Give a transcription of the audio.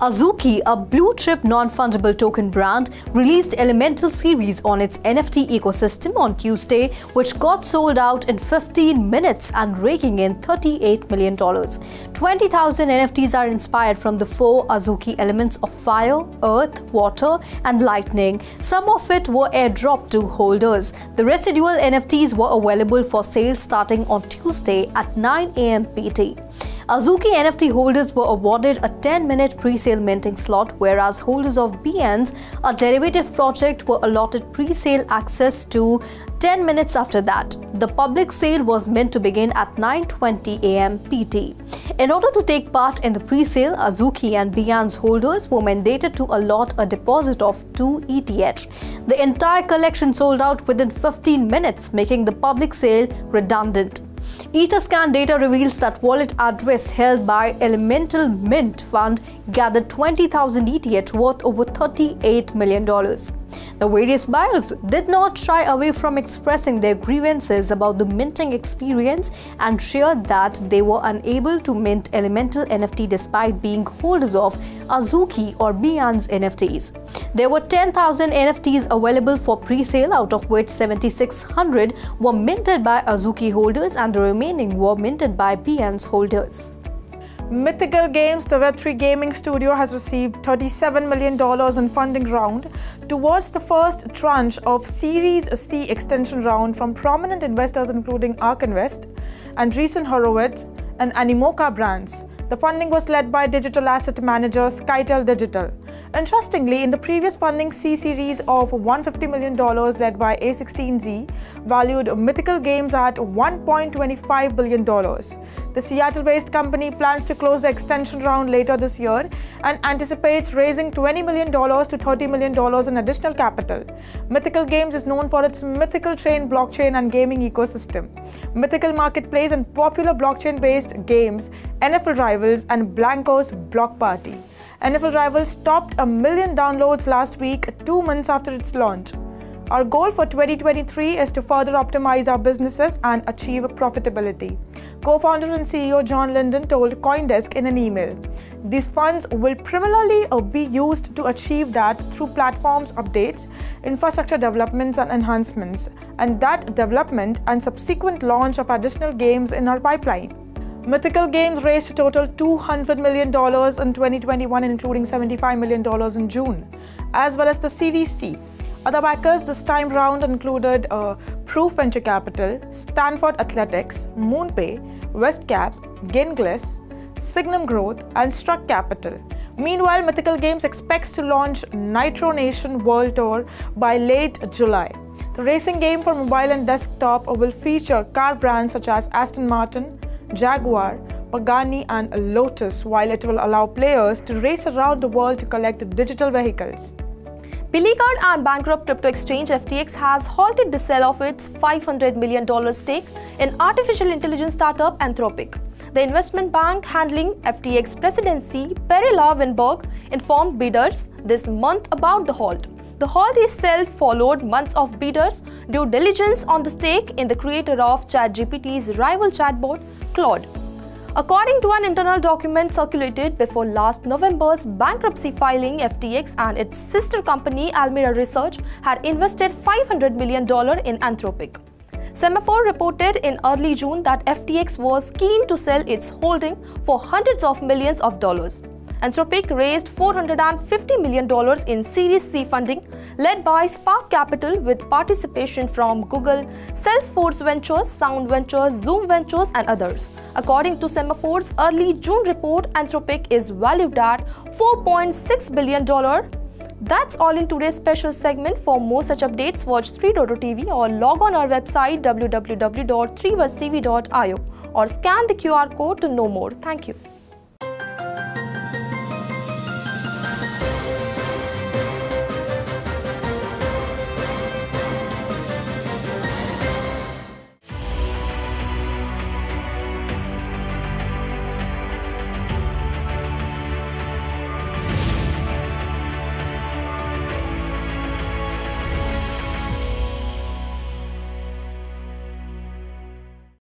Azuki, a blue chip non fungible token brand, released Elemental series on its NFT ecosystem on Tuesday, which got sold out in 15 minutes and raking in $38 million. 20,000 NFTs are inspired from the four Azuki elements of fire, earth, water, and lightning. Some of it were airdropped to holders. The residual NFTs were available for sale starting on Tuesday at 9 am PT. Azuki NFT holders were awarded a 10-minute pre-sale minting slot, whereas holders of BEANZ, a derivative project, were allotted pre-sale access to 10 minutes after that. The public sale was meant to begin at 9.20 am PT. In order to take part in the pre-sale, Azuki and BEANZ holders were mandated to allot a deposit of 2 ETH. The entire collection sold out within 15 minutes, making the public sale redundant. Etherscan data reveals that wallet address held by Elemental Mint Fund gathered 20,000 ETH worth over $38 million. The various buyers did not shy away from expressing their grievances about the minting experience and shared that they were unable to mint Elemental NFT despite being holders of Azuki or BEANZ NFTs. There were 10,000 NFTs available for pre-sale out of which 7,600 were minted by Azuki holders and the remaining were minted by BEANZ holders. Mythical Games, the Web3 gaming studio, has received $37 million in funding round towards the first tranche of Series C extension round from prominent investors including ARK Invest, Andreessen Horowitz, and Animoca Brands. The funding was led by digital asset manager Scytale Digital. Interestingly, in the previous funding C series of $150 million led by A16Z, valued Mythical Games at $1.25 billion. The Seattle based company plans to close the extension round later this year and anticipates raising $20 million to $30 million in additional capital. Mythical Games is known for its Mythical Chain blockchain and gaming ecosystem. Mythical Marketplace and popular blockchain based games, NFL Rivals, and Blankos Block Party. NFL Rivals topped a million downloads last week, two months after its launch. Our goal for 2023 is to further optimize our businesses and achieve profitability. Co founder and CEO John Linden told Coindesk in an email. These funds will primarily uh, be used to achieve that through platforms updates, infrastructure developments, and enhancements, and that development and subsequent launch of additional games in our pipeline. Mythical Games raised a total $200 million in 2021, including $75 million in June, as well as the Series C. Other backers this time round included uh, Proof Venture Capital, Stanford Athletics, MoonPay, Westcap, Gaingels, Signum Growth, and Struck Capital. Meanwhile, Mythical Games expects to launch Nitro Nation World Tour by late July. The racing game for mobile and desktop will feature car brands such as Aston Martin, Jaguar, Pagani, and Lotus, while it will allow players to race around the world to collect digital vehicles. Pilicard and bankrupt crypto exchange FTX has halted the sale of its $500 million stake in artificial intelligence startup Anthropic. The investment bank handling FTX presidency, Perella Weinberg, informed bidders this month about the halt. The halt itself followed months of bidders' due diligence on the stake in the creator of ChatGPT's rival chatbot, Claude. According to an internal document circulated before last November's bankruptcy filing, FTX and its sister company Alameda Research had invested $500 million in Anthropic. Semafor reported in early June that FTX was keen to sell its holding for hundreds of millions of dollars. Anthropic raised $450 million in Series C funding led by Spark Capital with participation from Google, Salesforce Ventures, Sound Ventures, Zoom Ventures, and others. According to Semafor's early June report, Anthropic is valued at $4.6 billion. That's all in today's special segment. For more such updates, watch 3.0 or log on our website www.3versetv.io or scan the QR code to know more. Thank you.